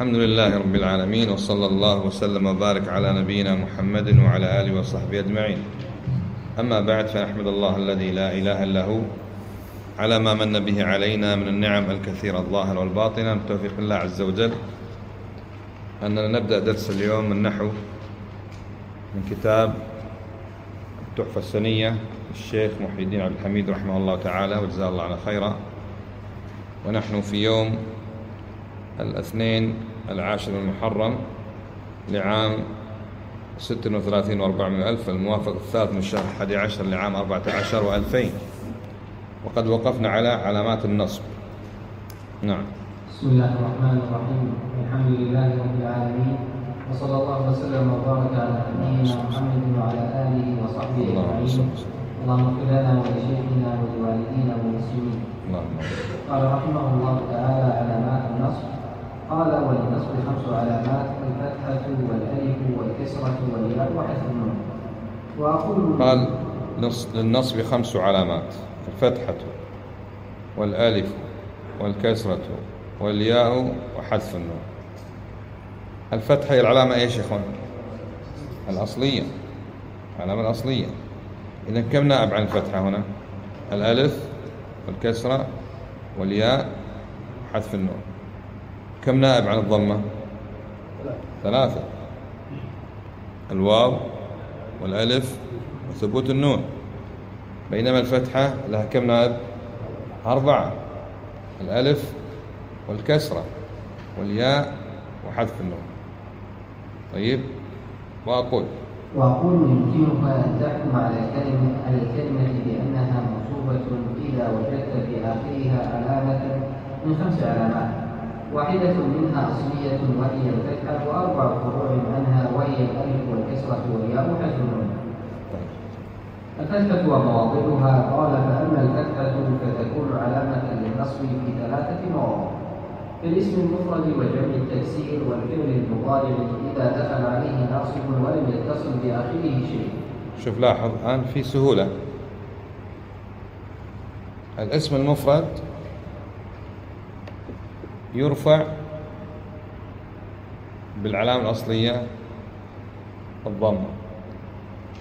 الحمد لله رب العالمين وصلى الله وسلم وبارك على نبينا محمد وعلى آله وصحبه أجمعين. أما بعد فنحمد الله الذي لا إله إلا هو على ما من به علينا من النعم الكثيرة الظاهرة والباطنة من توفيق الله عز وجل. أننا نبدأ درس اليوم من نحو من كتاب التحفة السنية للشيخ محي الدين عبد الحميد رحمه الله تعالى وجزاه الله عنا خيرا. ونحن في يوم الاثنين العاشر المحرم لعام ست وثلاثين وأربعمائة ألف الموافق الثالث من الشهر الحادي عشر لعام أربعة عشر وألفين. وقد وقفنا على علامات النصب. نعم. بسم الله الرحمن الرحيم. الحمد لله رب العالمين وصلى الله وسلم وبارك على نبينا محمد وعلى آله وصحبه اللهم أجمعين. اللهم اغفر لنا ولشيخنا ولوالدينا والمسلمين اللهم قال رحمه الله تعالى علامات النصب. قال وللنصب خمس علامات الفتحة والألف والكسرة والياء وحذف النون وأقول قال نص- للنصب خمس علامات الفتحة والألف والكسرة والياء وحذف النون الفتحة هي العلامة إيش يا إخوان؟ الأصلية العلامة الأصلية إذا كم نائب عن الفتحة هنا؟ الألف والكسرة والياء وحذف النون كم نائب عن الضمة؟ ثلاثة. الواو والألف وثبوت النون. بينما الفتحة لها كم نائب؟ أربعة. الألف والكسرة والياء وحذف النون. طيب وأقول. وأقول يمكنك أن تحكم على الكلمة على الكلمة بأنها منصوبة إذا وجدت في آخرها علامة من خمس علامات. واحدة منها أصلية وهي الفتحة وأربع فروع عنها وهي الألف والكسرة والياء طيب. الفتحة ومواضعها قال فأما الفتحة فتكون علامة للنصب في ثلاثة مواضع. في الاسم المفرد وجمع التكسير والفعل المضارع إذا دخل عليه ناصب ولم يتصل بآخره شيء. شوف لاحظ الآن في سهولة. الاسم المفرد يرفع بالعلامة الأصلية الضمة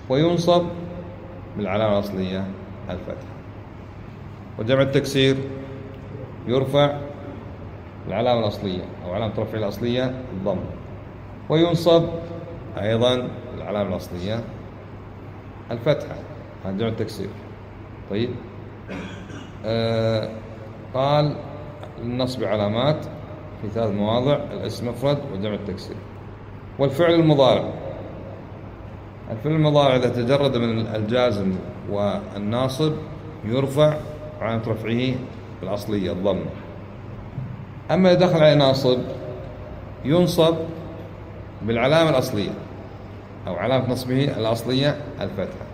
وينصب بالعلامة الأصلية الفتحة وجمع التكسير يرفع بالعلامة الأصلية أو علامة رفع الأصلية الضمة. وينصب أيضا بالعلامة الأصلية الفتحة هذا جمع التكسير. طيب. آه قال النصب علامات في ثلاث مواضع الاسم مفرد وجمع التكسير. والفعل المضارع. الفعل المضارع إذا تجرد من الجازم والناصب يرفع وعلامة رفعه بالأصلية الضمة أما إذا دخل عليه ناصب ينصب بالعلامة الأصلية أو علامة نصبه الأصلية الفتحة.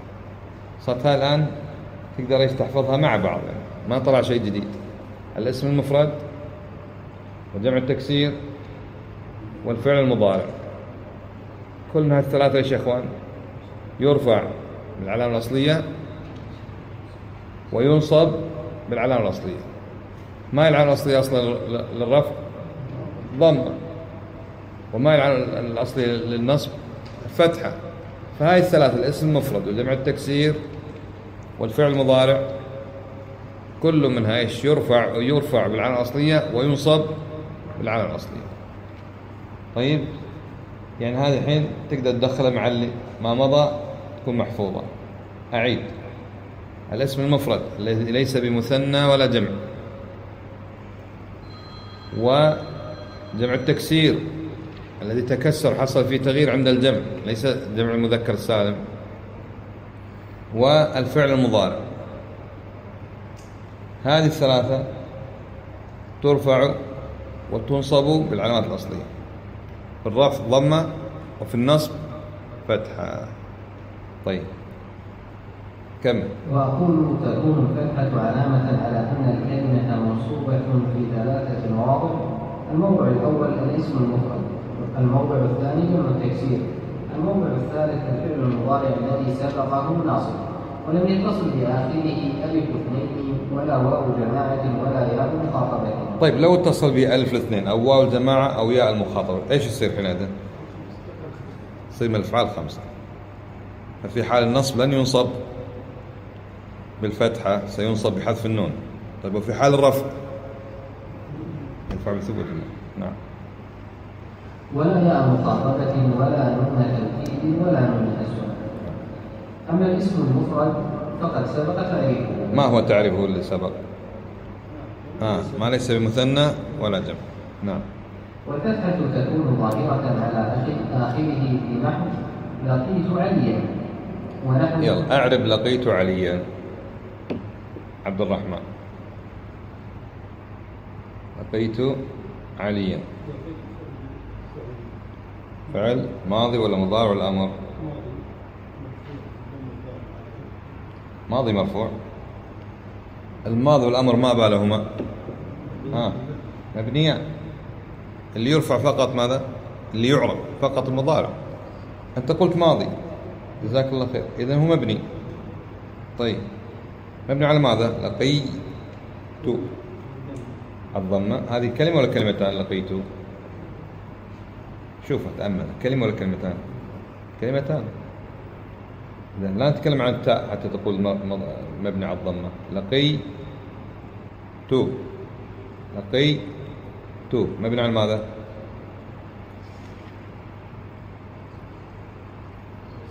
صارت الآن تقدر إيش تحفظها مع بعض يعني ما طلع شيء جديد. الاسم المفرد وجمع التكسير والفعل المضارع. كل من هالثلاثة يا اخوان يرفع بالعلامة الأصلية وينصب بالعلامة الأصلية. ما هي العلامة الأصلية أصلا للرفع؟ ضمة وما هي العلامة الأصلية للنصب؟ فتحة. فهاي الثلاثة الاسم المفرد وجمع التكسير والفعل المضارع كل منها إيش يرفع يرفع بالعلامة الأصلية وينصب بالعلامة الأصلية. طيب؟ يعني هذه الحين تقدر تدخلها مع اللي ما مضى تكون محفوظة. أعيد. الاسم المفرد الذي ليس بمثنى ولا جمع. وجمع التكسير الذي تكسر حصل فيه تغيير عند الجمع ليس جمع المذكر السالم. والفعل المضارع. هذه الثلاثة ترفع وتنصب بالعلامات الأصلية. في الرفع ضمة وفي النصب فتحة. طيب. كمل وأقول تكون الفتحة علامة على أن الكلمة منصوبة في ثلاثة مواضع. الموضع الأول الاسم المفرد الموضع الثاني التكسير الموضع الثالث الفعل المضارع الذي سبقه ناصب. ولم يتصل بآخره ألف اثنين ولا واو جماعة ولا ياء مخاطبة. طيب لو اتصل به ألف الاثنين أو واو الجماعة أو ياء المخاطبة إيش يصير حينئذ؟ يصير من الأفعال خمسة ففي حال النصب لن ينصب بالفتحة سينصب بحذف النون. طيب وفي حال الرفع؟ يرفع بثبوت نعم. ولا ياء مخاطبة ولا نون توكيد ولا نون تسوية أما الاسم المفرد فقد سبق تعريفه ما هو تعريفه اللي سبق؟ آه ما ليس بمثنى ولا جمع. نعم. والفتحة تكون ظاهرة على آخر- آخره في نحو لقيت عليا. ونحو يلا أعرب لقيت عليا. عبد الرحمن. لقيت عليا. فعل ماضي ولا مضارع ولا أمر ماضي مرفوع. الماضي والأمر ما بالهما. ها مبنيان اللي يرفع فقط ماذا؟ اللي يعرب فقط المضارع. أنت قلت ماضي. جزاك الله خير. إذا هو مبني. طيب. مبني على ماذا؟ لقيت الضمة هذه كلمة ولا كلمتان؟ لقيت. شوف تأمل كلمة ولا كلمتان؟ كلمتان. إذا لا نتكلم عن التاء حتى تقول مبني على الضمة. لقيت لقيت مبني على ماذا؟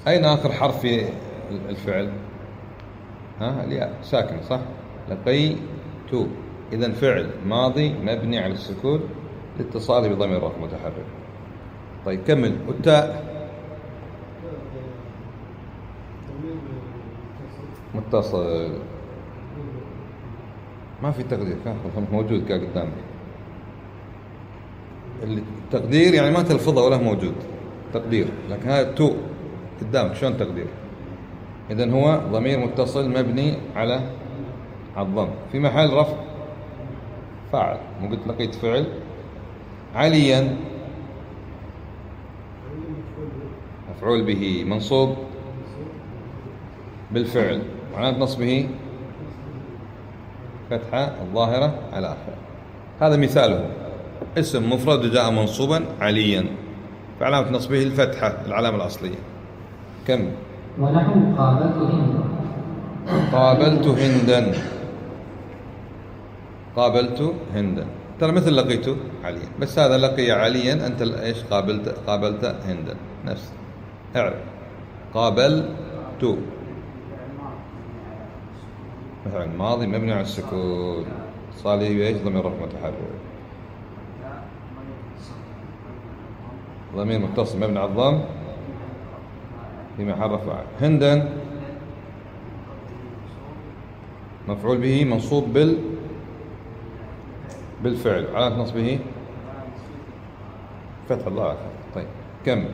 أين آخر حرف في الفعل؟ ها الياء. ساكن صح؟ لقيت إذا فعل ماضي مبني على السكون لاتصاله بضمير رفع متحرك. طيب كمل. والتاء. متصل ما في تقدير كان موجود كان قدامك التقدير يعني ما تلفظه ولا موجود تقدير. لكن هذا تو قدامك شلون تقدير؟ إذا هو ضمير متصل مبني على الضم. في محل رفع فاعل مو قلت لقيت فعل. عليا مفعول به منصوب بالفعل. وعلامة نصبه فتحة الظاهرة على آخره. هذا مثاله. اسم مفرد جاء منصوبا عليا. فعلامة نصبه الفتحة العلامة الأصلية. كم؟ ونحو قابلت هند قابلت هندا. قابلت هندا. ترى مثل لقيته عليا. بس هذا لقي عليا. أنت إيش قابلت؟ قابلت هندا. نفس. اعرف. قابلت. مثلا ماضي مبني على السكون صالح إيش ضمير رفع متحرك. ضمير متصل مبني على الضم في محل رفع هندا مفعول به منصوب بال بالفعل. علامة نصبه فتح الله. أكبر طيب كم؟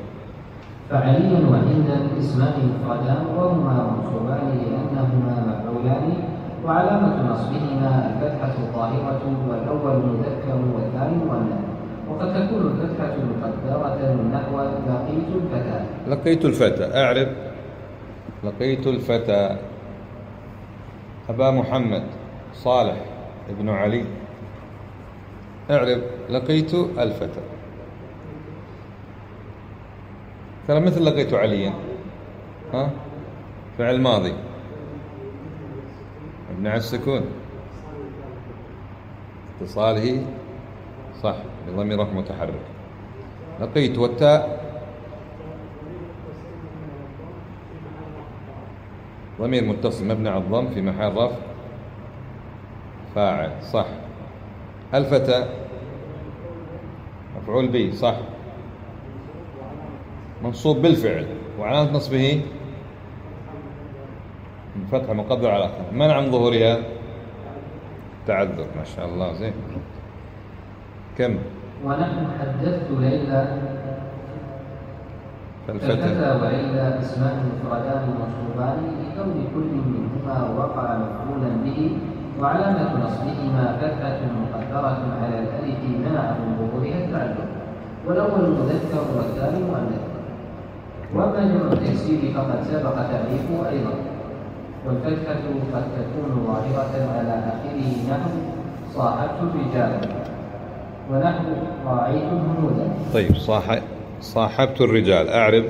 فعليا وهندا اسمان مفردان وهما منصوبان لأنهما مفعولان. وعلامة نصبهما الفتحة الظاهرة والأول مذكر والثاني مؤنث. وقد تكون الفتحة مقدرة نحو لقيت الفتاة لقيت الفتى. أعرف. لقيت الفتى. أبا محمد صالح ابن علي. أعرف. لقيت الفتى. ترى مثل لقيت عليا. ها؟ فعل ماضي. على السكون. اتصاله صح بضمير رفع متحرك. لقيت والتاء. ضمير متصل مبني على الضم في محل رفع. فاعل صح. الفتى مفعول به صح. منصوب بالفعل وعلامة نصبه فتحة مقدر على آخر منع من ظهورها؟ تعذر ما شاء الله زين. كم؟ ونحن حدثت ليلى فالفتى وليلى اسمان مفردان منصوبان لكون كل منهما وقع مفعولا به وعلامة نصبهما فتحة مقدرة على الألف منع من ظهورها التعلق والأول مذكر والثاني مؤنث وأما جمع التكسير فقد سبق تعريفه أيضا. والفتحة قد تكون ظاهرة على آخره نحو صاحبت الرجال. ونحو راعيت الهنود. طيب صاح... صاحبت الرجال. أعرب.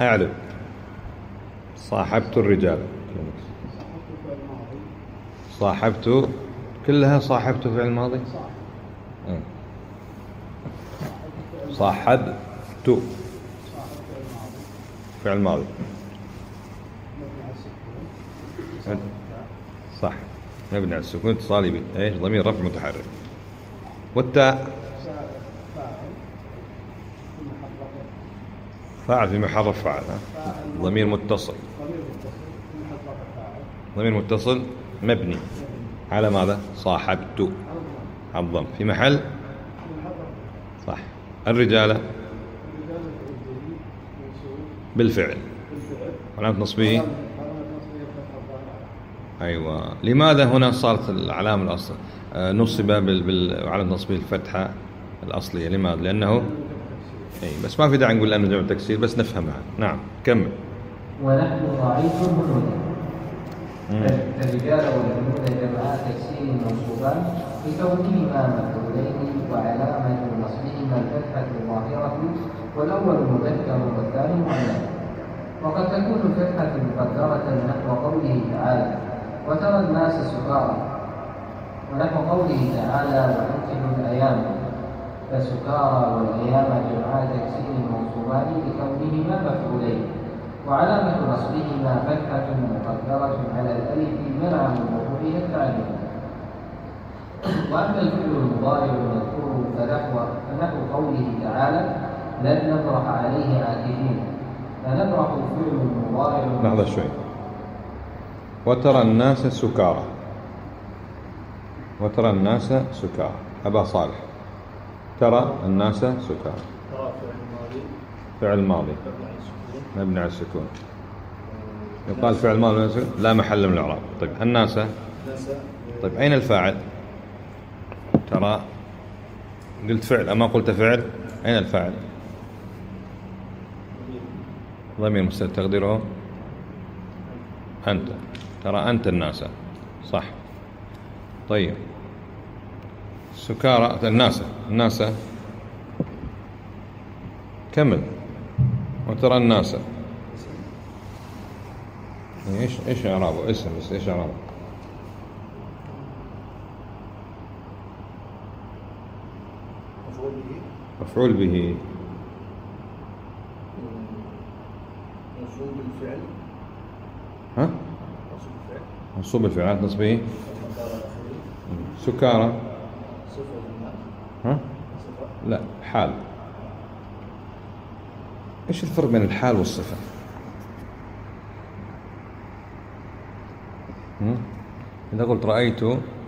أعرب. صاحبت الرجال. صاحبت كلها صاحبت فعل الماضي آه. صاحبت. فعل ماضي صح. مبني على السكون اتصالي إيش ضمير رفع متحرك. والتاء؟ فاعل في محل فاعل ضمير متصل. ضمير متصل مبني. على ماذا؟ صاحبت. الضم في محل؟ صح. الرجال؟ بالفعل. علامة نصبه أيوة. لماذا هنا صارت العلامة الأصل؟ آه، نصب بعلامة نصبه الفتحة الأصلية. لماذا؟ لأنه أي بس ما في داعي نقول لأنه جمع تكسير بس نفهمها نعم كمل. ونحن ضعيف الهنود الرجال والجنود جمعا تكسير منصوبان لكونهما مفعولين وعلامة نصبهما الفتحة الظاهرة والأول مذكر والثاني مؤنث وقد تكون الفتحة مقدرة نحو قوله تعالى وترى الناس سكارى ونحو قوله تعالى وأنكحوا الأيام فسكارى والأيام جمعا تكسير منصوبان لكونهما مفعولين. وعلامة نصبهما فتحة مقدرة على الألف منع من وقوعها التعليم. وأما الفعل المضارع المذكور فنحو قوله تعالى لن نبرح عليه عاكفين. فنبرح فعل مضارع. لحظة شوي. وترى الناس سكارى. وترى الناس سكارى. أبا صالح. ترى الناس سكارى. فعل ماضي. مبني على السكون. يقال فعل ماضي لا محل من الإعراب. طيب الناس. طيب أين الفاعل؟ ترى. قلت فعل أما قلت فعل أين الفاعل؟ ضمير مستتر تقديره أنت. ترى أنت الناس. صح. طيب. سكارى الناس. الناس. كمل. وترى الناس. إيش إيش إعرابه؟ اسم بس إيش إعرابه؟ مفعول به. منصوب بالفعل ها؟ منصوب بالفعل منصوب الفعل نصبه سكارى. ها؟ لا حال. إيش الفرق بين الحال والصفة؟ هم؟ إذا قلت رأيت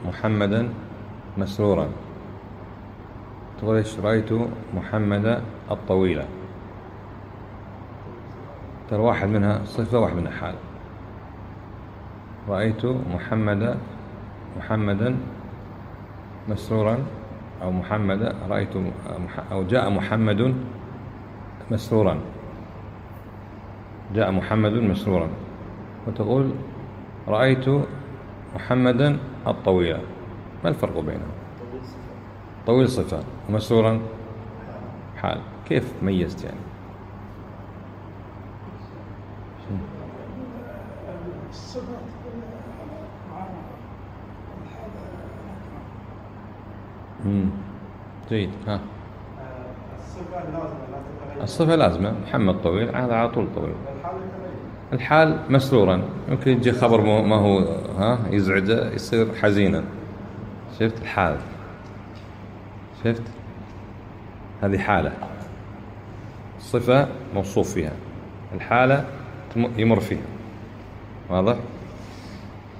محمدا مسرورا. تقول إيش؟ رأيت محمد الطويلة ترى واحد منها صفة واحد منها حال. رأيت محمد محمدا مسرورا أو محمد رأيت أو جاء محمد مسرورا. جاء محمد مسرورا. وتقول رأيت محمدا الطويل. ما الفرق بينهم؟ طويل صفة. ومسرورا؟ حال. كيف ميزت يعني الصفات معنا جيد ها. الصفة لازمة لا تتغير. الصفة لازمة محمد طويل هذا على طول طويل. الحال مسرورا يمكن يجي خبر ما هو ها يزعجه يصير حزينا. شفت الحال؟ شفت؟ هذه حالة. صفة موصوف فيها. الحالة يمر فيها. واضح؟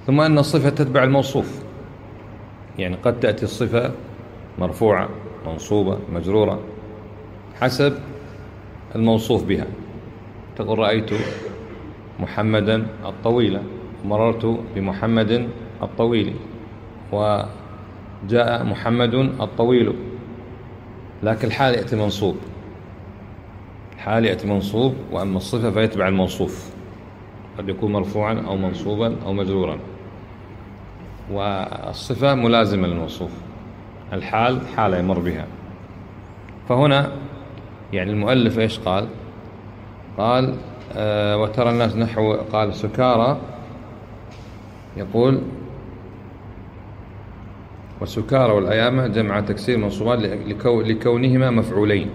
ثم أن الصفة تتبع الموصوف. يعني قد تأتي الصفة مرفوعة منصوبة مجرورة حسب الموصوف بها. تقول رأيت محمدا الطويل مررت بمحمد الطويل وجاء محمد الطويل. لكن الحال يأتي منصوب. الحال يأتي منصوب وأما الصفة فيتبع الموصوف. قد يكون مرفوعا أو منصوبا أو مجرورا. والصفة ملازمة للموصوف. الحال حالة يمر بها. فهنا يعني المؤلف إيش قال؟ قال آه وترى الناس نحو قال سكارى يقول والسكارى والأيامة جمع تكسير منصوبات لكو لكونهما مفعولين.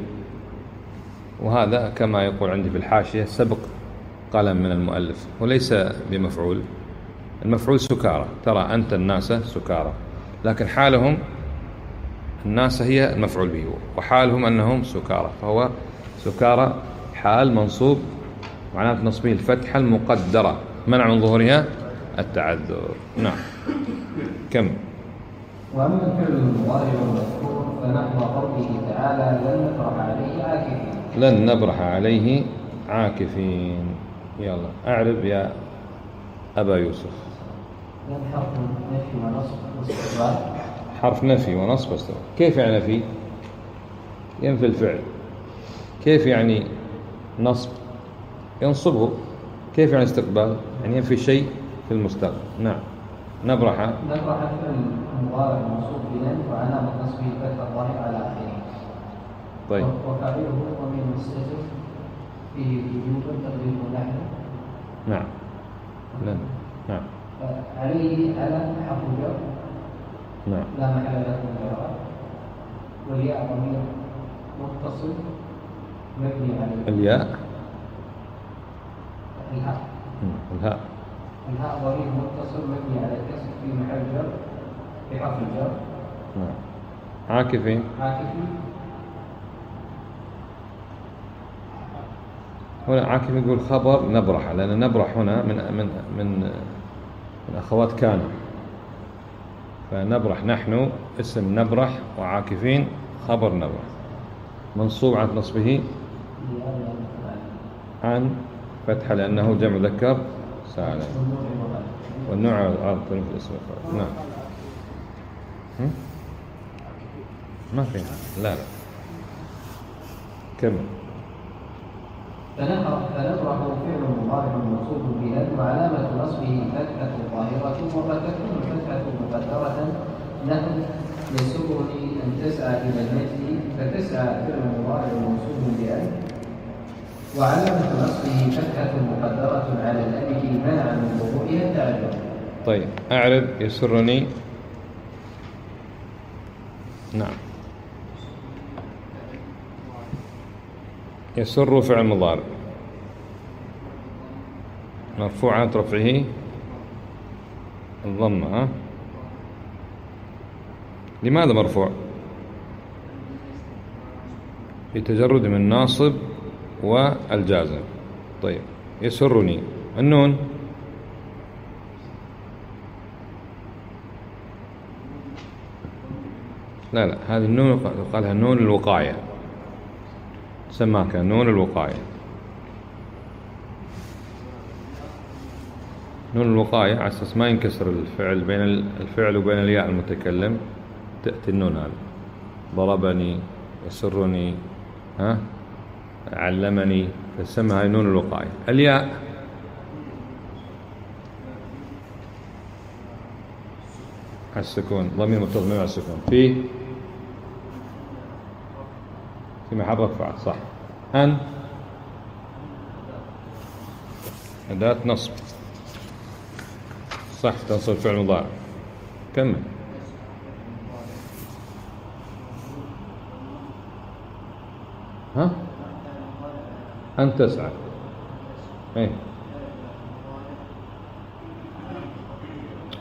وهذا كما يقول عندي في الحاشية سبق قلم من المؤلف وليس بمفعول. المفعول سكارى ترى أنت الناس سكارى لكن حالهم الناس هي المفعول به وحالهم أنهم سكارى فهو سكارى حال منصوب معناته نصبه الفتحة المقدرة منع من ظهورها التعذر. نعم. كم؟ وأما الفعل المضارع المذكور فنحو قوله تعالى لن نفرح عليه عاكفين لن نبرح عليه عاكفين. يلا أعرب يا أبا يوسف. لن حرف نفي ونصب واستقبال حرف نفي ونصب واستقبال كيف يعني نفي؟ ينفي الفعل. كيف يعني نصب؟ ينصبه. كيف يعني استقبال؟ يعني ينفي شيء في المستقبل. نعم. نبرح. نفرح الفعل المضارع المنصوب بلن وعلامة نصبه الفتح الظاهر على آخره. طيب. وفاعله ضمير مستتر فيه وجوبا تقديره نحن نعم. لن نعم. عليه على حرف جر نعم. لا محل له من الإعراب والياء ضمير متصل مبني على الياء. الهاء. الهاء. الهاء ضمير متصل مبني على الكسر في محل جر في حرف الجر. نعم. عاكفين. عاكفي هنا عاكف يقول خبر نبرح لأن نبرح هنا من من من من أخوات كان فنبرح نحن اسم نبرح وعاكفين خبر نبرح. منصوب عن نصبه عن فتحة لأنه جمع مذكر سالم. والنوع عرض في الاسم. نعم؟ ما في. لا لا. كمل. فنفرح فعل مضارع منصوب بلن وعلامة نصبه فتحة ظاهرة تكون الفتحة مقدرة. نحو يسرني أن تسعى إلى المجد فتسعى فعل مضارع منصوب بأن وعلامة نصبه فتحة مقدرة على الألف منع من ظهورها التعذر طيب أعرب يسرني. نعم. يسر فعل مضارع. مرفوع عن رفعه. الضمة؟ لماذا مرفوع؟ لتجرد من الناصب والجازم. طيب يسرني. النون. لا لا هذه النون يقال لها نون الوقاية. تسمى كنون الوقاية. نون الوقاية على أساس ما ينكسر الفعل بين الفعل وبين الياء المتكلم تأتي النون هذه. ضربني يسرني ها؟ علمني تسمى هاي نون الوقاية. الياء. السكون ضمير متصل مبني على السكون. في محل رفع صح. أن؟ أداة نصب. صح تنصب فعل مضارع كمل. ها؟ أن تسعى. إيه.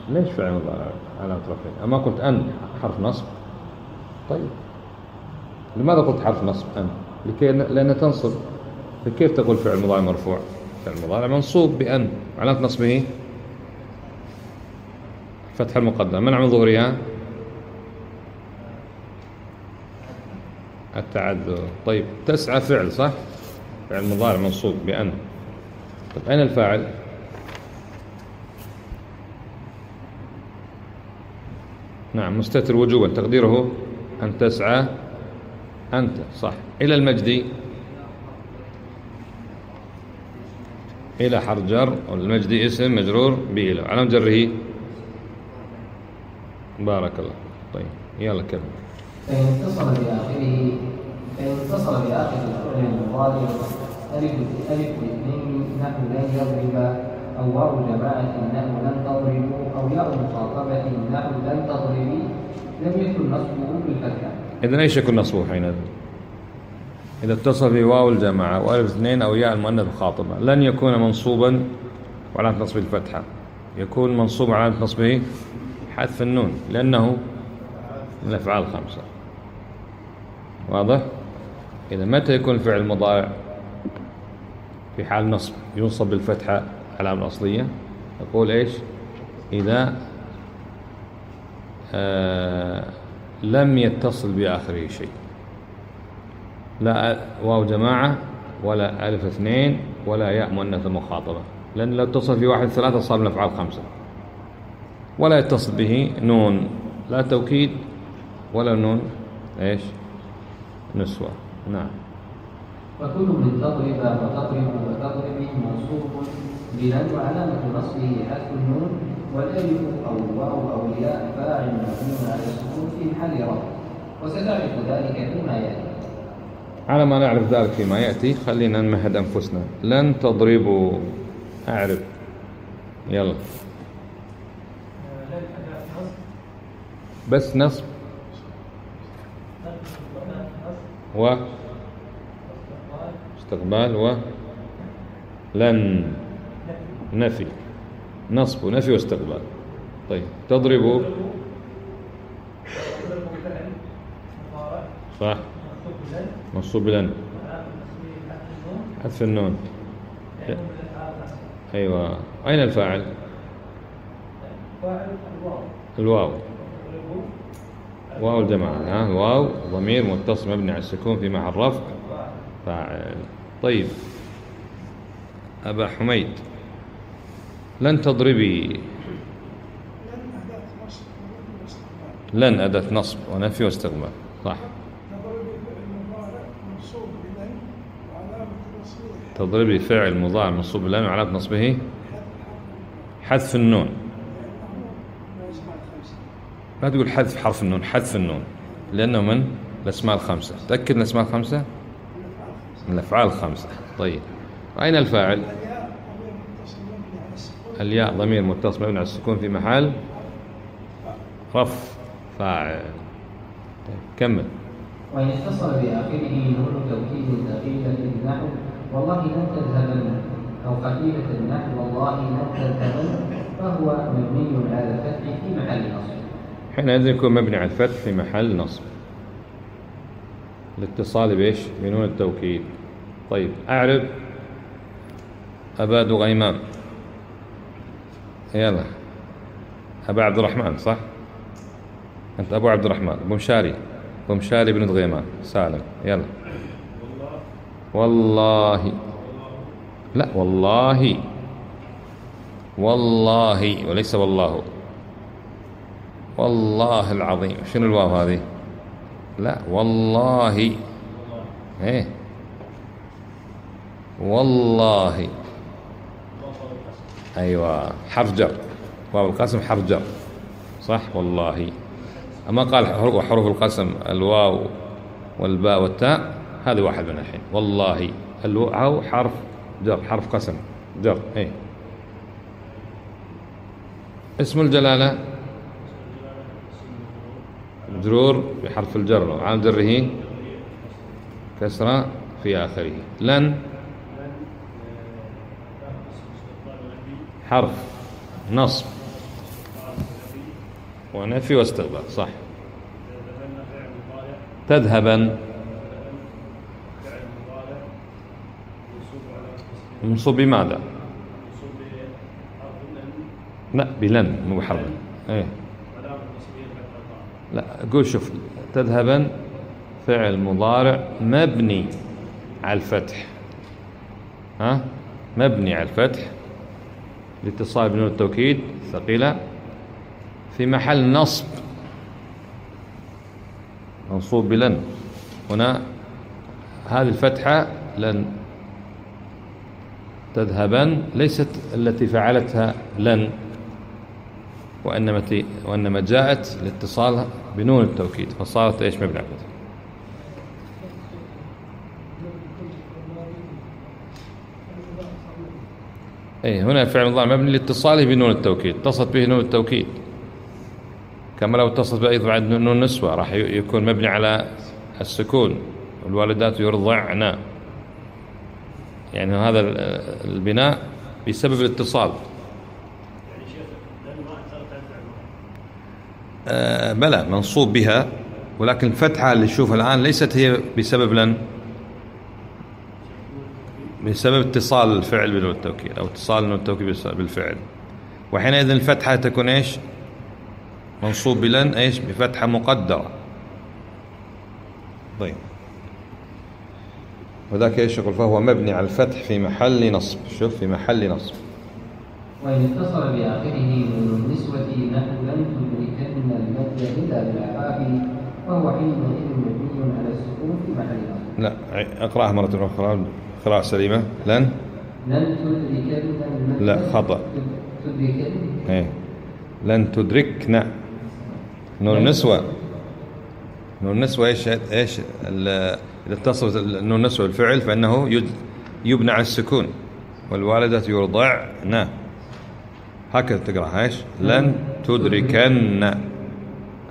ليش فعل مضارع علامة رفعه أما قلت أن حرف نصب. طيب. لماذا قلت حرف نصب أن لكي لأن تنصب. فكيف تقول فعل مضارع مرفوع؟ فعل مضارع منصوب بأن. علامة نصبه فتح المقدم منع من ظهورها؟ التعذر. طيب تسعى فعل صح؟ فعل مضارع منصوب بأن. طيب أين الفاعل؟ نعم مستتر وجوبا. تقديره أن تسعى أنت صح. إلى المجد إلى حرف جر والمجدي اسم مجرور بإلى على جره بارك الله. طيب يلا كمل. فإن اتصل بآخره فإن اتصل بآخر الفعل المضارع ألف ألف الاثنين نحو لن يضرب أو واو جماعة نحو لن تضربوا أو ياء مخاطبة نحو لن تضربي لم يكن نصبه بالفتحة إذا إيش يكون نصبه حينئذ؟ إذا اتصل بواو الجماعة وألف اثنين أو ياء المؤنث الخاطبة لن يكون منصوبا وعلامة نصبه الفتحة. يكون منصوب علامة نصبه حذف النون لأنه من الأفعال الخمسة واضح؟ إذا متى يكون الفعل المضارع في حال نصب؟ ينصب بالفتحة علامة الأصلية. نقول إيش؟ إذا آه لم يتصل بآخره شيء. لا واو جماعة ولا ألف اثنين ولا ياء مؤنث المخاطبة لأن لو اتصل في واحد ثلاثة صار من الأفعال خمسة. ولا يتصل به نون لا توكيد ولا نون إيش؟ نسوة. نعم. وكل من تضرب وتضرب وتضرب منصوب بلن وعلامة نصبه حذف النون والألف أو الواو أو الياء فاعل مبني على وستعرف ذلك فيما يأتي. على ما نعرف ذلك فيما يأتي خلينا نمهد أنفسنا. لن تضربوا. أعرف. يلا. بس نصب. و. استقبال. و. لن. نفي. نصب ونفي واستقبال. طيب. تضرب صح منصوب بلن حذف النون. أيوة. أين الفاعل؟ الواو. واو الجماعة. ها واو ضمير متصل مبني على السكون في محل رفع فاعل. طيب. أبا حميد. لن تضربي. لن أداة نصب. ونفي واستقبال صح. تضربي فعل مضارع منصوب لن وعلامة نصبه حذف النون. لا تقول حذف حرف النون حذف النون. لأنه من؟ الأسماء الخمسة. تأكد من الأسماء الخمسة؟ من الأفعال الخمسة. طيب. أين الفاعل؟ الياء ضمير متصل مبني على السكون في محل رف فاعل. طيب كمل. وإن اتصل بآخره نون توكيد ثقيلة نحو والله لن تذهبن. أو خفيفة نحو والله لن تذهبن. فهو مبني على الفتح في محل نصب. حينئذ يكون مبني على الفتح في محل نصب. الاتصال بإيش؟ بنون التوكيد. طيب أعرب. أبا دغيمان يلا. أبا عبد الرحمن صح؟ أنت أبو عبد الرحمن. أبو مشاري. أبو مشاري بن دغيمان سالم يلا. والله. لا والله. والله وليس والله. والله العظيم. شنو الواو هذه؟ لا والله. إيه. والله. أيوه. حرف جر واو القسم حرف جر صح؟ والله. أما قال حروف القسم الواو والباء والتاء هذه واحد من الحين. والله الواو حرف جر حرف قسم جر إيه اسم الجلالة؟ مجرور بحرف الجر. وعلى جره؟ كسرة في آخره. لن؟ حرف نصب. ونفي واستقبال صح. تذهبا منصوب بماذا لا بلن مو بحرف إيه. لا قول شوف تذهبا فعل مضارع مبني على الفتح. ها؟ مبني على الفتح. لاتصال بنون التوكيد ثقيلة. في محل نصب منصوب بلن. هنا هذه الفتحة لن تذهبن ليست التي فعلتها لن وإنما وإنما جاءت لاتصالها بنون التوكيد فصارت إيش؟ مبنى على أي هنا فعل مضارع مبني لاتصاله بنون التوكيد اتصلت به نون التوكيد. كما لو اتصلت به أيضا بعد نون النسوة راح يكون مبني على السكون والوالدات يرضعن. يعني هذا ال- البناء بسبب الاتصال. آه بلى منصوب بها ولكن الفتحة اللي تشوفها الآن ليست هي بسبب لن بسبب اتصال الفعل بنون التوكيد أو اتصال نون التوكيد بالفعل. وحينئذ الفتحة تكون إيش؟ منصوب بلن إيش؟ بفتحة مقدرة. طيب. وذاك إيش يقول فهو مبني على الفتح في محل نصب. شوف في محل نصب. وإن اتصل بآخره من النسوة نحو لن تدركن المد إلا بالعفاف وهو حينئذ مبني على السكون في محل نصب. لا اقرأها مرة أخرى. قراءة سليمة. لن؟ لن تدركن المد لا، خطأ. تدركن. إيه. لن تدركنا نون النسوة. نون النسوة إيش إيش ال- إذا اتصلت النون النسوة بالفعل فإنه يد- يبنى على السكون والوالدة يرضعن. هكذا تقرأ إيش؟ لن تدركن.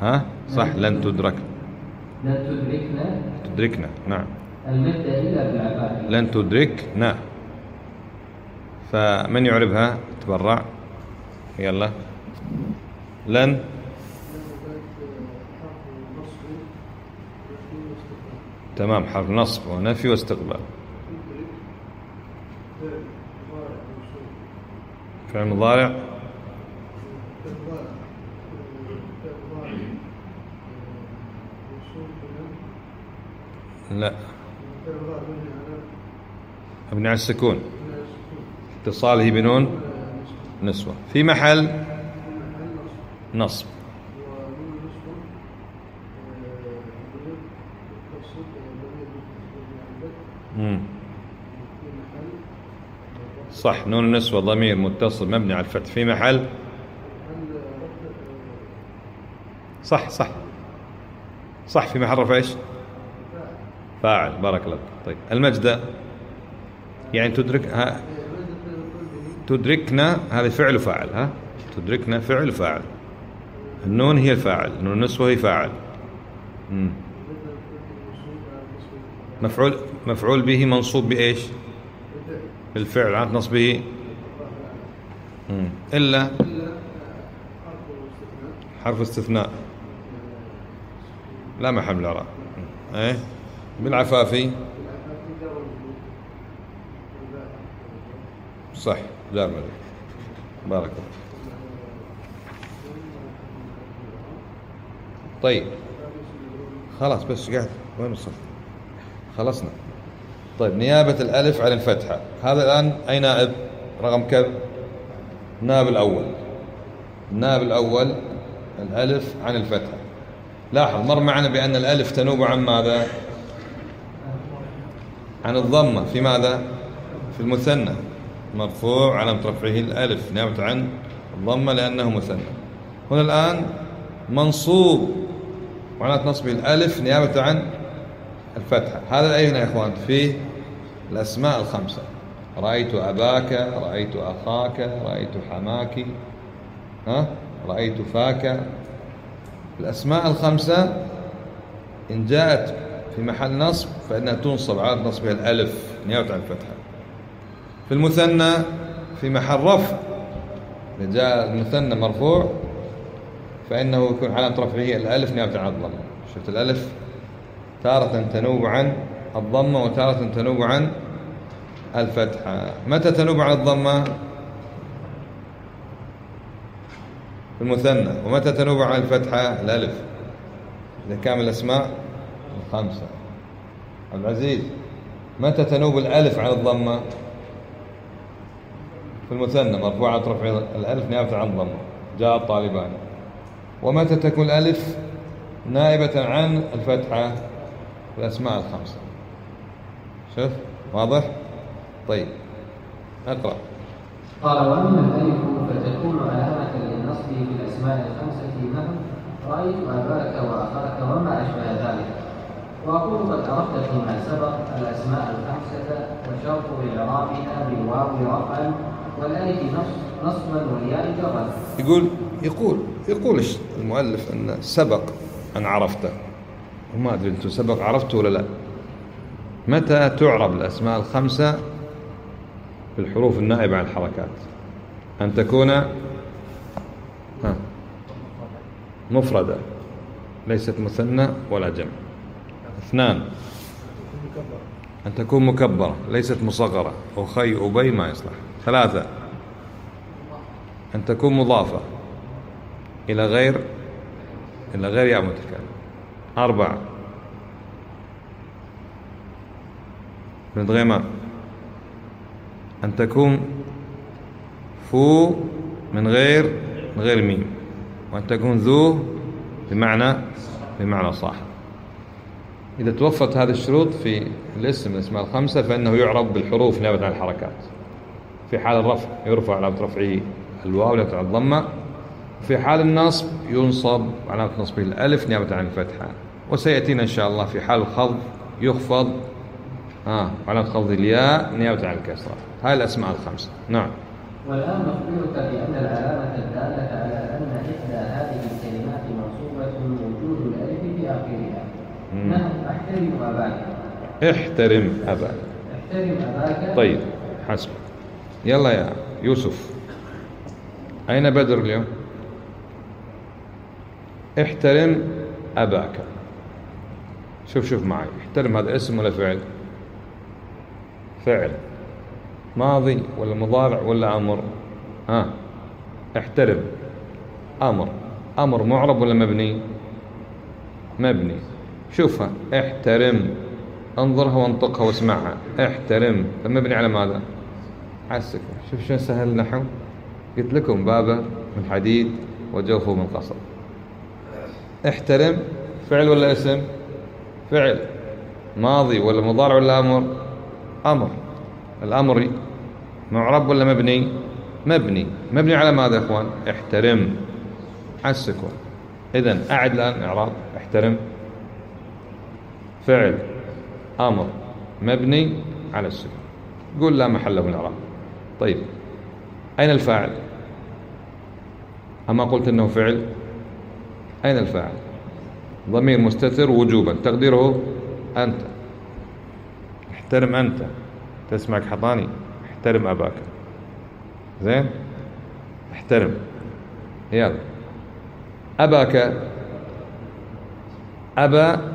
ها؟ صح لن تدرك. لن تدركن. تدركنا نعم. المد إلا بالعفاف لن تدركنا فمن يعربها؟ تبرع. يلا. لن تمام حرف نصب ونفي واستقبال. فعل مضارع. لا. مبني على السكون اتصاله بنون نسوة. في محل نصب. صح نون النسوة ضمير متصل مبني على الفتح في محل. صح صح. صح في محل رفع إيش؟ فاعل بارك الله. طيب المجد يعني تدرك ها تدركنا هذا فعل وفاعل ها؟ تدركنا فعل وفاعل. النون هي الفاعل نون النسوة هي فاعل. مفعول مفعول به منصوب بإيش؟ بالفعل عاد نصبه مم. إلا حرف استثناء. لا محل الإعراب إيه؟ بالعفافي. صح جاب عليك بارك الله طيب. خلاص بس قاعد وين وصلت خلصنا. طيب نيابة الألف عن الفتحة. هذا الآن أي نائب رقم كم النائب الأول. النائب الأول الألف عن الفتحة. لاحظ مر معنا بأن الألف تنوب عن ماذا؟ عن الضمة. في ماذا؟ في المثنى. مرفوع على رفعه الألف. نيابة عن الضمة لأنه مثنى. هنا الآن منصوب. وعلامة نصبه الألف نيابة عن الفتحة. هذا أين يا إخوان؟ في الأسماء الخمسة. رأيت أباك رأيت أخاك رأيت حماك ها؟ رأيت فاك. الأسماء الخمسة إن جاءت في محل نصب فإنها تنصب على نصبها الألف نيابة عن الفتحة. في المثنى في محل رفع إذا جاء المثنى مرفوع فإنه يكون علامة رفعه الألف نيابة عن الضمة شفت الألف؟ تارة تنوب عن الضمة وتارة تنوب عن الفتحة. متى تنوب عن الضمة؟ في المثنى. ومتى تنوب عن الفتحة؟ الألف. إذا كان الأسماء الخمسة. عبد العزيز متى تنوب الألف عن الضمة؟ في المثنى مرفوعة رفع الألف نيابة عن الضمة. جاء الطالبان ومتى تكون الألف نائبة عن الفتحة؟ الأسماء الخمسة. شوف واضح؟ طيب اقرأ. قال وأما الألف فتكون علامة للنصب في الأسماء الخمسة نحو رأيت أباك وأخاك وما أشبه ذلك. وأقول قد عرفت فيما سبق الأسماء الخمسة وشرط إعرابها بالواو رفعا والألف نص- نصبا والياء جرا. يقول يقول يقول المؤلف أن سبق أن عرفته. وما أدري أنتم سبق عرفته ولا لا. متى تعرب الأسماء الخمسة بالحروف النائبة عن الحركات؟ أن تكون ها مفردة ليست مثنى ولا جمع. اثنان. أن تكون مكبرة ليست مصغرة. أخي أبي ما يصلح. ثلاثة. أن تكون مضافة. إلى غير إلى غير ياء متكلم أربعة. بنت غيمة أن تكون فو من غير من غير ميم. وأن تكون ذو بمعنى بمعنى صح إذا توفت هذه الشروط في الاسم الأسماء الخمسة فإنه يعرب بالحروف نيابة عن الحركات. في حال الرفع يرفع علامة رفعه الواو لا تعد الضمة. في حال النصب ينصب علامة نصبه الألف نيابة عن الفتحة. وسيأتينا إن شاء الله في حال الخفض. يخفض. آه علامة خفض الياء نيابة عن الكسرة. هاي الأسماء الخمسة. نعم. والآن نخبرك بأن العلامة الدالة على أن إحدى هذه الكلمات منصوبة وجود الألف في آخرها. مم. نحو أحترم أباك. احترم أباك. احترم أباك. طيب حسب. يلا يا يوسف. أين بدر اليوم؟ احترم أباك. شوف شوف معي احترم هذا اسم ولا فعل؟ فعل. ماضي ولا مضارع ولا أمر؟ ها احترم. أمر. أمر معرب ولا مبني؟ مبني. شوفها احترم. انظرها وانطقها واسمعها. احترم. مبني على ماذا؟ على شوف شلون سهل النحو قلت لكم بابه من حديد وجوفه من قصب. احترم. فعل ولا اسم؟ فعل ماضي ولا مضارع ولا أمر؟ أمر. الأمر معرب ولا مبني؟ مبني. مبني على ماذا يا إخوان؟ احترم. السكون اذا أعد الآن إعراب. احترم. فعل أمر. مبني على السكون. قول لا محل له من الإعراب. طيب. أين الفاعل؟ أما قلت إنه فعل أين الفاعل؟ ضمير مستتر وجوبا. تقديره أنت. احترم أنت. تسمعك حطاني احترم أباك. زين؟ احترم. يلا. أباك. أبا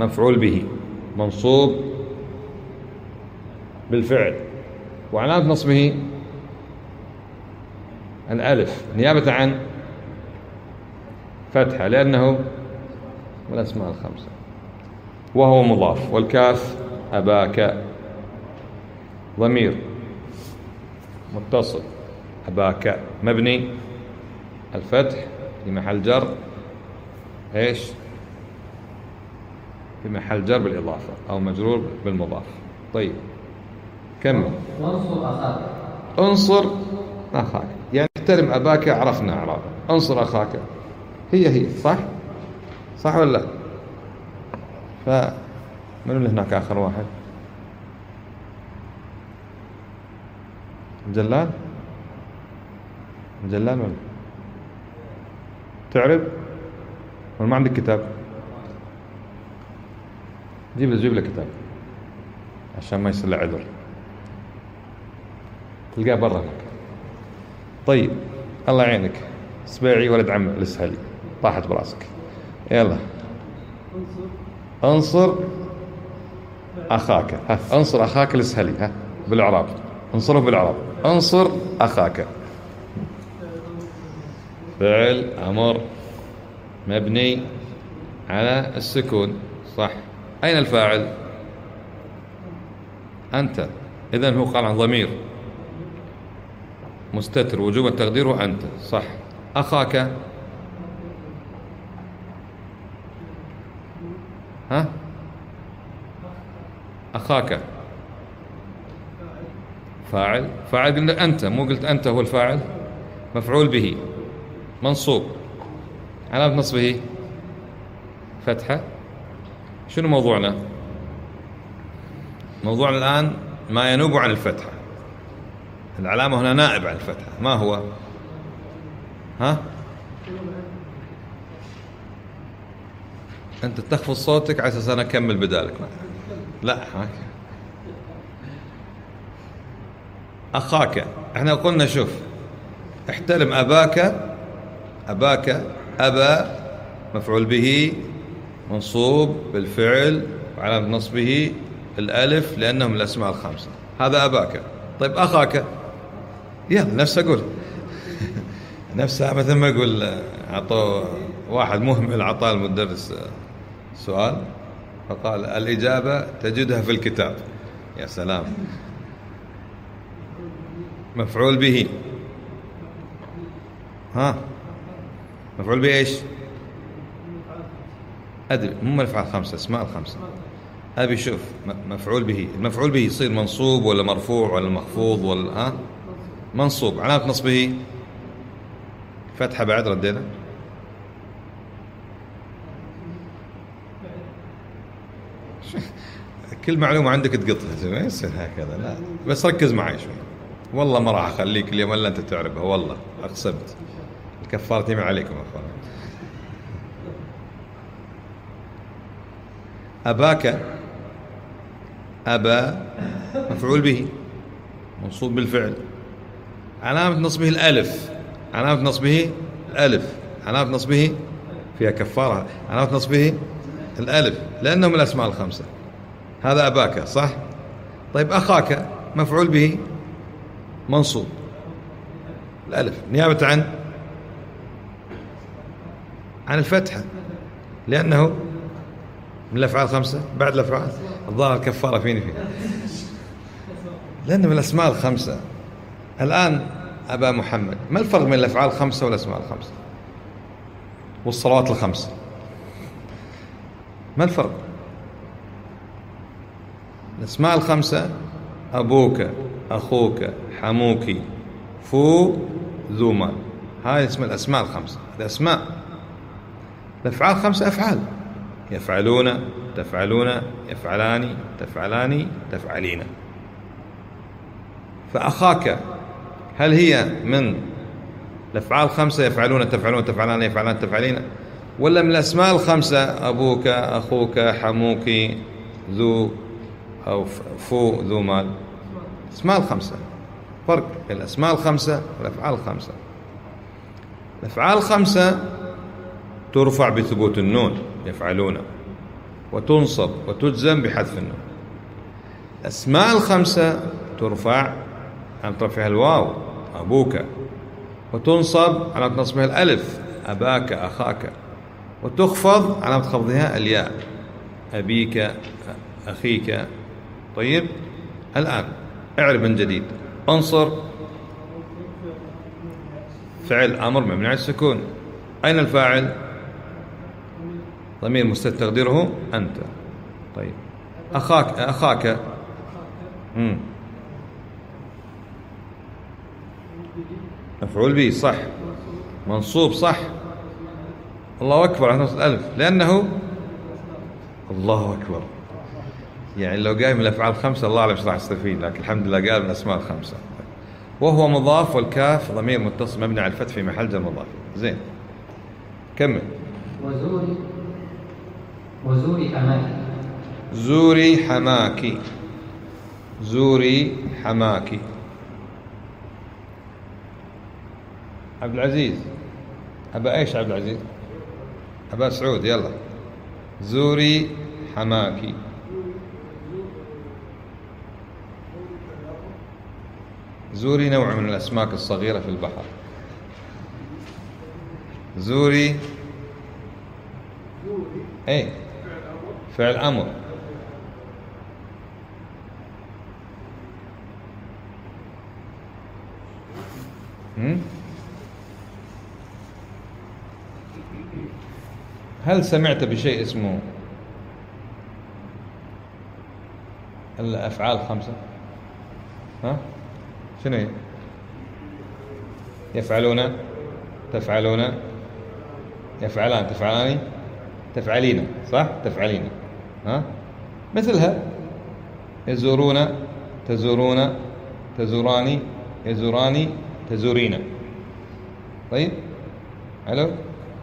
مفعول به. منصوب بالفعل. وعلامة نصبه الألف. نيابة عن فتحة. لأنه من الأسماء الخمسة. وهو مضاف. والكاف أباك. ضمير. متصل. أباك. مبني. الفتح. في محل جر. إيش؟ في محل جر بالإضافة. أو مجرور بالمضاف. طيب. كمل. وانصر أخاك. انصر أخاك. يعني احترم أباك عرفنا أعرابه انصر أخاك. هي هي صح؟ صح ولا لا؟ فمن اللي هناك آخر واحد؟ جلال؟ جلال ولا؟ تعرف؟ ولا ما عندك كتاب. جيب له جيب له كتاب. عشان ما يصير له عذر. تلقاه برا طيب الله يعينك. سبيعي ولد عم الاسهلي طاحت براسك. يلا. انصر اخاك. ها انصر اخاك الاسهلي ها بالإعراب. انصره بالإعراب. انصر اخاك. فعل أمر مبني على السكون. صح. أين الفاعل؟ أنت. اذا هو قال عن ضمير. مستتر وجوبا تقديره أنت. صح. أخاك. ها؟ أخاك. فاعل. فاعل قلنا أنت مو قلت أنت هو الفاعل. مفعول به. منصوب. علامة نصبه. فتحة. شنو موضوعنا؟ موضوعنا الآن ما ينوب عن الفتحة. العلامة هنا نائب عن الفتحة. ما هو؟ ها؟ أنت تخفض صوتك على أساس أنا أكمل بدالك. لا هاك. أخاك إحنا قلنا شوف احترم أباك أباك أبا مفعول به منصوب بالفعل وعلامة نصبه الألف لأنهم الأسماء الخمسة. هذا أباك. طيب أخاك. يلا نفس أقول. نفسها مثل ما يقول أعطوا واحد مهمل أعطاه المدرس. سؤال؟ فقال الإجابة تجدها في الكتاب. يا سلام. مفعول به. ها؟ مفعول به إيش؟ أدري مو الأفعال الخمسة أسماء الخمسة. أبي شوف مفعول به. المفعول به يصير منصوب ولا مرفوع ولا مخفوض ولا ها؟ منصوب. علامة نصبه. فتحة بعد ردينا. كل معلومة عندك تقطها ما يصير هكذا لا. بس ركز معي شوي. والله ما راح أخليك اليوم إلا أنت تعرفها والله. اقسمت الكفارة يمين عليكم أخوان. أباك أبا مفعول به منصوب بالفعل. علامة نصبه الألف. علامة نصبه الألف. علامة نصبه فيها كفارة. علامة نصبه الألف. لأنه من الأسماء الخمسة. هذا أباك صح؟ طيب أخاك مفعول به منصوب. الألف. نيابة عن؟ عن الفتحة. لأنه من الأفعال الخمسة؟ بعد الأفعال؟ الظاهر كفارة فيني فيه لأنه من الأسماء الخمسة. الآن أبا محمد. ما الفرق بين الأفعال الخمسة والأسماء الخمسة؟ والصلوات الخمسة. ما الفرق؟ الأسماء الخمسة. أبوك أخوك حموك فو ذو مال هاي اسم الأسماء الخمسة. الأسماء. الأفعال خمسة أفعال. يفعلون تفعلون يفعلان تفعلان تفعلين. فأخاك هل هي من الأفعال الخمسة يفعلون تفعلون تفعلان يفعلان تفعلين. ولا من الأسماء الخمسة أبوك أخوك حموك ذو أو فو ذو مال. الأسماء الخمسة. فرق الأسماء الخمسة والأفعال الخمسة. الأفعال الخمسة ترفع بثبوت النون يفعلون. وتنصب وتجزم بحذف النون. الأسماء الخمسة ترفع عن رفعها الواو أبوك. وتنصب على نصبها الألف أباك أخاك. وتخفض على خفضها الياء أبيك أخيك. طيب الآن اعرف من جديد. انصر. فعل أمر على السكون. أين الفاعل؟ ضمير مستتر تقديره أنت. طيب. أخاك أخاك. مم. مفعول به صح. منصوب صح. الله أكبر على نص الألف لأنه الله أكبر. يعني لو قال من الأفعال الخمسة الله أعلم إيش راح يستفيد لكن الحمد لله قال من الأسماء الخمسة. وهو مضاف والكاف ضمير متصل مبني على الفتح في محل جر مضاف. زين. كمل. وزوري وزوري حماك زوري حماكي. زوري حماكي. عبد العزيز أبا إيش عبد العزيز أبا سعود يلا. زوري حماكي. زوري نوع من الأسماك الصغيرة في البحر. زوري. إيه. فعل هم؟ هل سمعت بشيء اسمه الأفعال الخمسة؟ ها؟ شنو هي؟ يفعلون تفعلون يفعلان تفعلان تفعلين صح؟ تفعلين ها؟ مثلها يزورون تزورون تزوران يزوران تزورين. طيب؟ حلو؟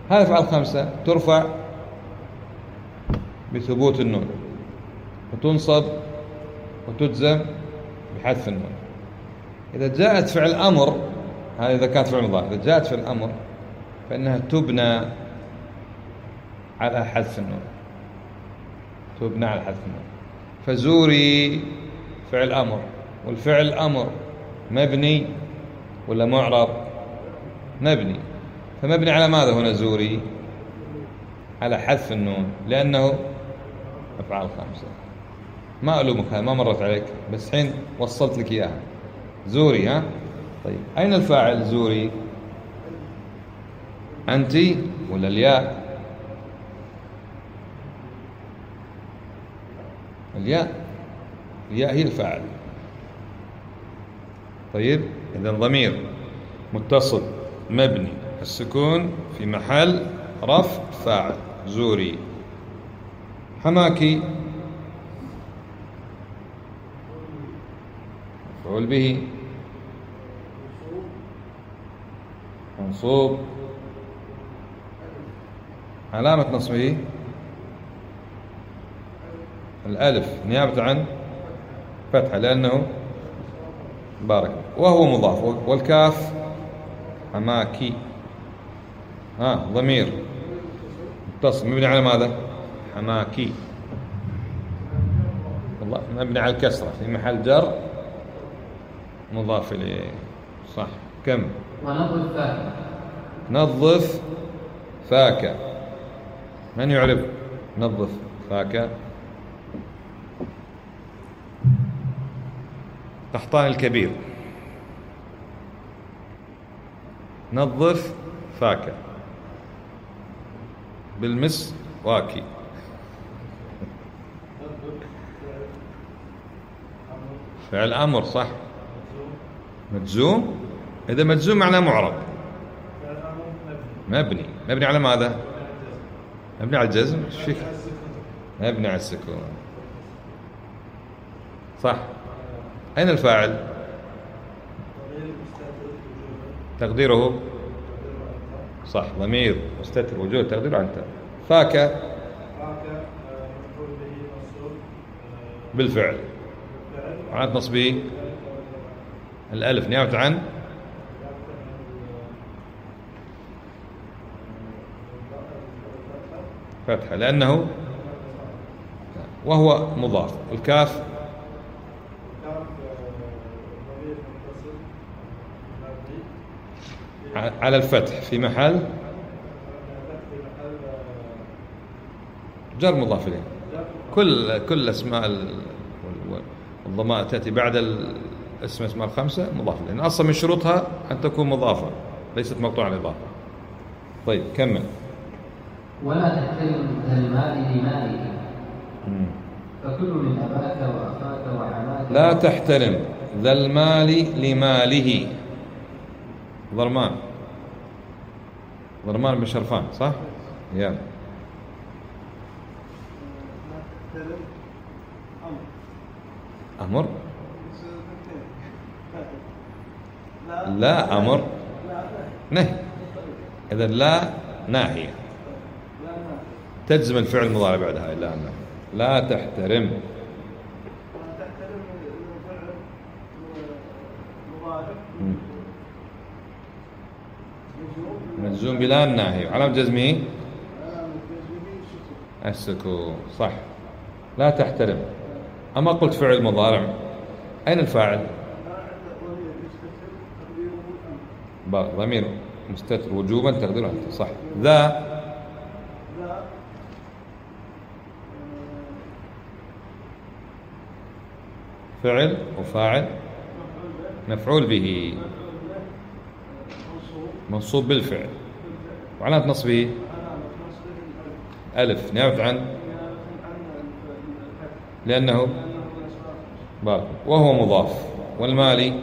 هذه الافعال الخمسه ترفع بثبوت النون وتنصب وتجزم بحذف النون. إذا جاءت فعل أمر هذا إذا كانت فعل مضارع إذا جاءت فعل أمر فإنها تبنى على حذف النون. تبنى على حذف النون. فزوري فعل أمر والفعل أمر مبني ولا معرب؟ مبني. فمبني على ماذا هنا زوري؟ على حذف النون لأنه أفعال خمسة ما ألومك هذا؟ ما مرت عليك. بس حين وصلت لك إياها. زوري ها؟ طيب. أين الفاعل زوري؟ أنت ولا الياء؟ الياء. الياء هي الفاعل. طيب إذا ضمير متصل مبني السكون في محل رفع فاعل زوري. حماكي. مفعول به. منصوب. علامة نصبه. الألف نيابة عن فتحة لأنه بارك وهو مضاف. والكاف حماكي. ها ضمير. متصل. مبني على ماذا؟ حماكي. والله مبني على الكسرة. في محل جر مضاف إليه. صح. كم؟ ونظف فاكهة. نظف فاك من يعرف نظف فاك قحطان الكبير. نظف فاك بالمس واكي. فعل أمر صح؟ مجزوم؟ إذا مجزوم معناه معرب. مبني. مبني على ماذا؟ مبني على الجزم. إيش مبني على السكون. صح. أين الفاعل؟ تقديره. صح. ضمير. مستتر وجود. تقديره أنت. فاك. بالفعل. علامة نصبه الألف. نيابة عن فتحة لأنه وهو مضاف. الكاف على الفتح في محل جر مضاف إليه. كل كل أسماء الضمائر تأتي بعد الاسم أسماء الخمسة مضاف لأن أصلا من شروطها أن تكون مضافة ليست مقطوعة الإضافة طيب كمل. ولا تحترم ذا المال لماله فكل من أباك وأخاك وحماك لا تحترم ذا المال لماله. ضرمان ضرمان بن شرفان صح؟ يلا أمر؟ لا أمر. نهي. إذا لا ناهية تجزم الفعل المضارع بعدها لا ناهية لا تحترم. مجزوم بلا الناهي وعلامة جزمه السكون. صح. لا تحترم. أما قلت فعل مضارع أين الفاعل؟ ضمير مستتر. وجوبا تقديره صح ذا فعل وفاعل مفعول به. منصوب بالفعل. وعلامة نصبه إيه؟ ألف. نعرف عن؟ لأنه بارك. وهو مضاف. والمالي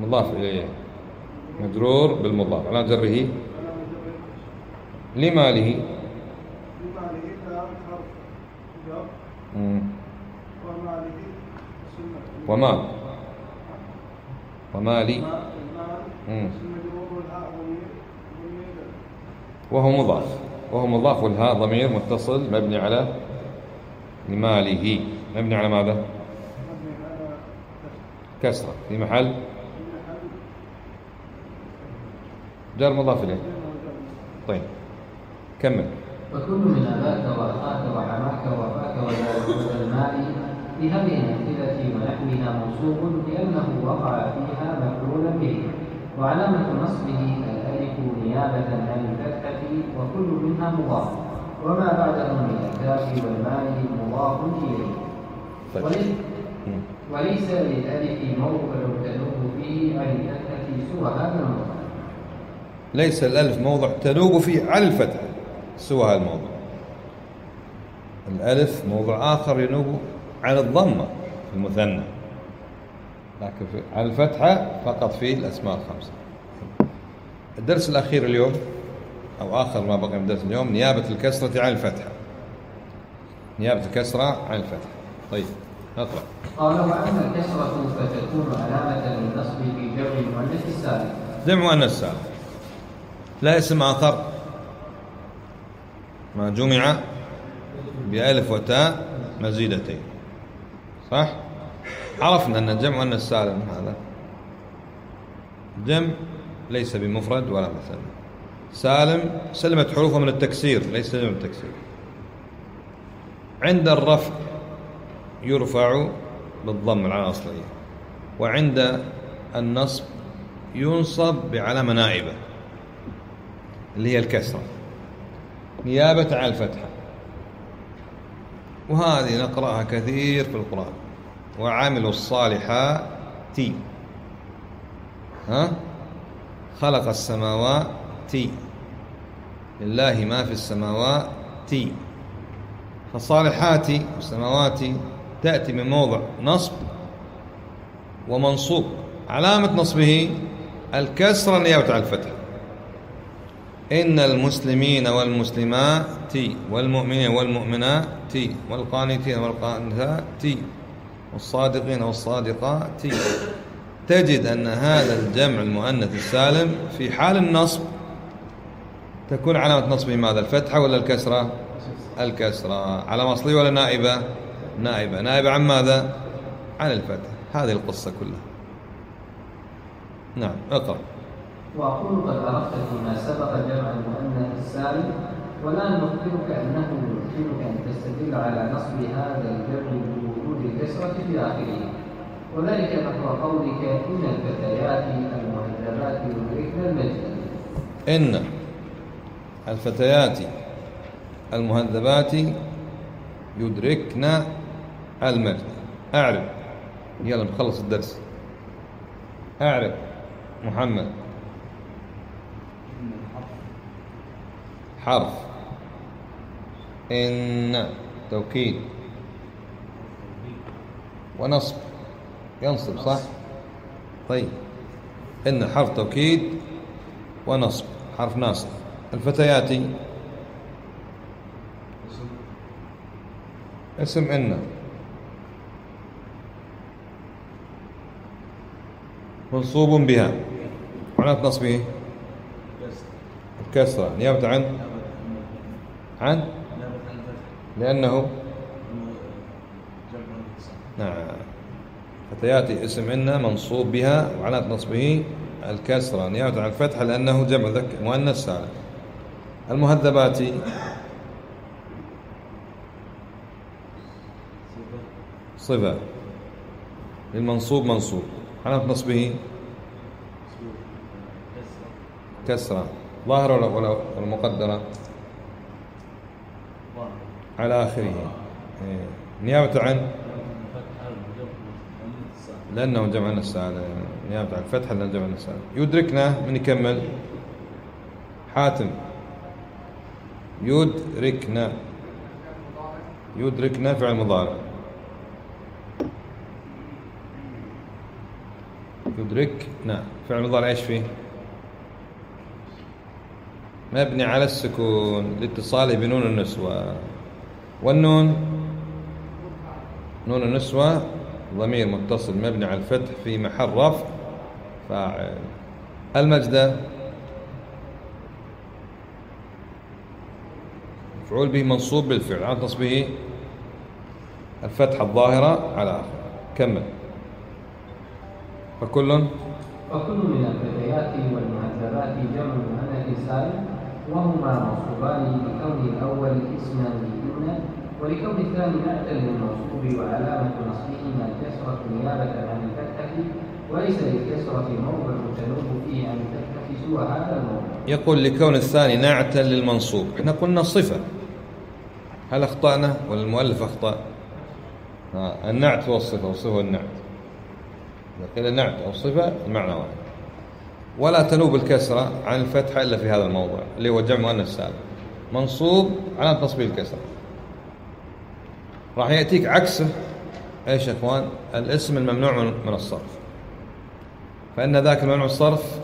مضاف إليه. مجرور بالمضاف. على جره لماله. وما ضمير ضمير وهو مضاف. وهو مضاف والهاء ضمير متصل مبني على لماله. مبني على ماذا؟ كسرة. في محل جر مضاف إليه. طيب. كمل. وكل من أباك وأخاك وحماك وأخاك وذا المال في هذه الأمثلة ونحوها منصوب لأنه وقع فيها مفعولا به وعلامة نصبه الألف نيابة عن الفتحة وكل منها مضاف وما بعده من الكاف والمال مضاف إليه. وليس. وليس للألف موضع تنوب فيه عن الفتحة سوى هذا الموضع ليس الألف موضع تنوب فيه على الفتح سوى هذا الموضع الألف موضع آخر ينوب عن الضمة في المثنى. لكن في على الفتحة فقط في الأسماء الخمسة. الدرس الأخير اليوم أو آخر ما بقي من درس اليوم نيابة الكسرة عن الفتحة. نيابة الكسرة عن الفتحة. طيب نقرأ. قال وأما الكسرة فتكون علامة للنصب في جمع المؤنث السالم. جمع مؤنث سالم. لا اسم آخر. ما جمع بألف وتاء مزيدتين. صح؟ عرفنا أن جمع مؤنث سالم هذا. جمع ليس بمفرد ولا مثنى سالم سلمت حروفه من التكسير ليس من التكسير. عند الرفع يرفع بالضم العلامة الأصلية وعند النصب ينصب بعلامة نائبة اللي هي الكسرة. نيابة عن الفتحة. وهذه نقرأها كثير في القرآن. وعملوا الصالحات. ها؟ خلق السماوات. لله ما في السماوات. فصالحات السماوات تأتي من موضع نصب ومنصوب علامة نصبه الكسرة نيابة عن الفتح. إن المسلمين والمسلمات والمؤمنين والمؤمنات والقانتين والقانتات والصادقين والصادقات. تجد أن هذا الجمع المؤنث السالم في حال النصب تكون علامة نصبه ماذا الفتحة ولا الكسرة؟ الكسرة. علامة أصلية ولا نائبة؟ نائبة. نائبة عن ماذا؟ عن الفتح. هذه القصة كلها. نعم اقرأ. وأقول قد عرفت فيما سبق جمع المؤنث السالم والآن نخبرك أنه يمكنك أن تستدل على نصب هذا الجمع بوجود الكسرة في آخره وذلك نحو قولك إن الفتيات المهذبات يدركن المجد. إن الفتيات المهذبات يدركن المجد. أعرف. يلا نخلص الدرس. أعرف. محمد. حرف. إن. توكيد. ونصب. ينصب صح؟ طيب. إن حرف توكيد ونصب. حرف ناصب. الفتيات اسم إن. منصوب بها. علامة نصبه الكسرة نيابة عن؟ عن. لأنه نعم. فتياتي اسم إن منصوب بها وعلامة نصبه الكسرة نيابة عن الفتحة لأنه جمع ذكر مؤنث سالم المهذبات. صفة. للمنصوب منصوب. علامة نصبه. كسرة ظاهرة ولا ولا ولا مقدرة؟ على آخره. إيه. نيابة عن لأنه جمع السالم نيابة عن الفتحة لأنه جمع السالم يدركنا من يكمل. حاتم يدركنا. يدركنا فعل مضارع. يدرك نعم فعل مضارع إيش فيه؟ مبني على السكون لاتصاله بنون النسوة. والنون؟ نون النسوة ضمير متصل مبني على الفتح في محل رفع. فاعل. المجدة مفعول به منصوب بالفعل. على تصبيه الفتحة الظاهرة على آخر كمل. فكل. وكل من الفتيات والمهذبات جمع مؤنث سالم وهما منصوبان لكون الأول اسما ولكون الثاني نعتا للمنصوب وعلامة نصبهما الكسرة نيابة عن الفتحة وليس للكسرة موضع تنوب فيه عن الفتحة سوى هذا الموضع. يقول لكون الثاني نعتا للمنصوب. إحنا قلنا صفة هل أخطأنا ولا المؤلف أخطأ؟ آه. النعت الصفة والصفة النعت. قيل النعت أو الصفة المعنى واحد. ولا تنوب الكسرة عن الفتحة إلا في هذا الموضع اللي هو جمع مؤنث سالم منصوب على تصبيح الكسرة. راح يأتيك عكسه. إيش يا إخوان؟ الاسم الممنوع من الصرف. فإن ذاك الممنوع من الصرف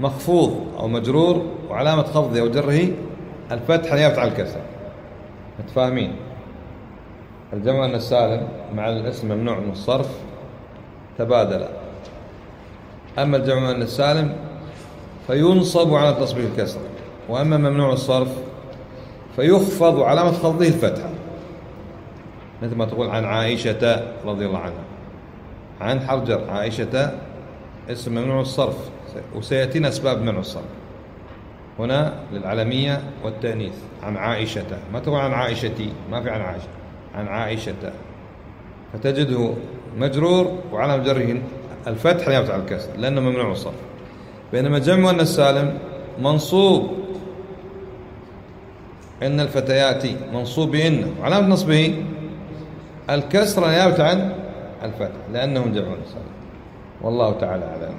مخفوض أو مجرور وعلامة خفضه أو جره الفتحة نيابة عن الكسر. متفاهمين؟ الجمع أن السالم مع الاسم ممنوع من الصرف تبادلا أما الجمع أن السالم فينصب على تصبيح الكسر وأما ممنوع الصرف فيخفض وعلامة خفضه الفتحة مثل ما تقول عن عائشة رضي الله عنها. عن حرجر عائشة اسم ممنوع الصرف وسيأتينا أسباب منع الصرف. هنا للعلمية والتأنيث. عن عائشة ما تقول عن عائشتي؟ ما في عن عائشة. عن عائشة فتجده مجرور وعلى جره الفتح لا يفتح الكسر لأنه ممنوع الصرف. بينما جمع أن السالم منصوب إن الفتيات منصوب بإن وعلامة نصبه الكسر نيابة عن الفتح لأنهم جمع السالم والله تعالى أعلم.